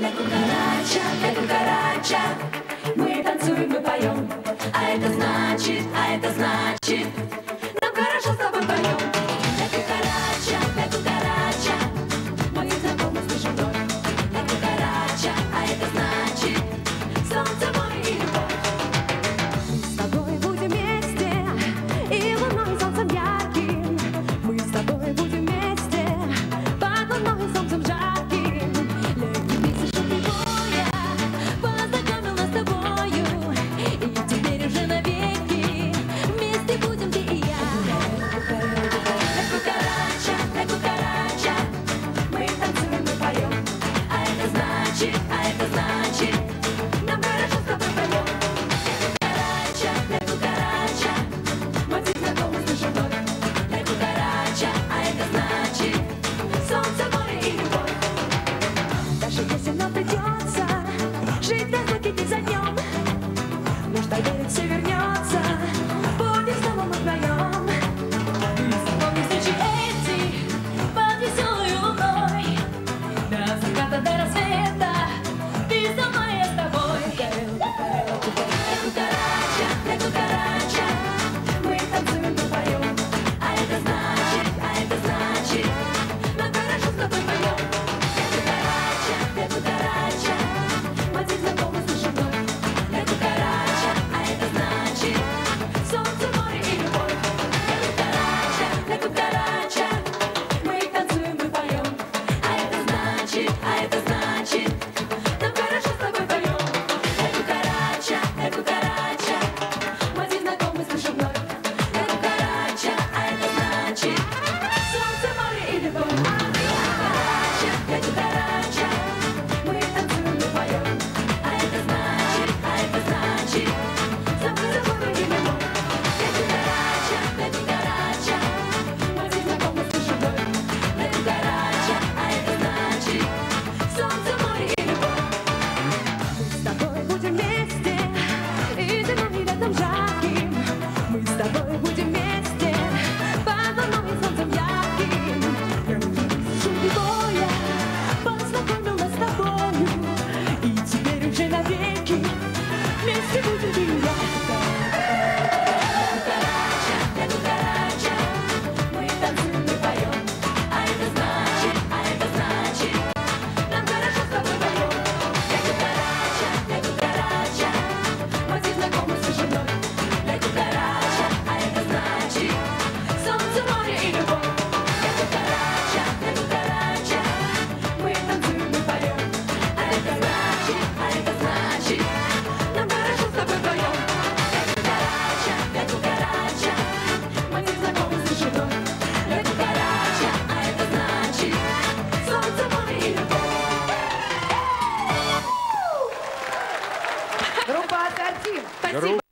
La кукарача, la кукарача. Мы танцуем, мы поем. А это значит, а это значит. Let your back Спасибо.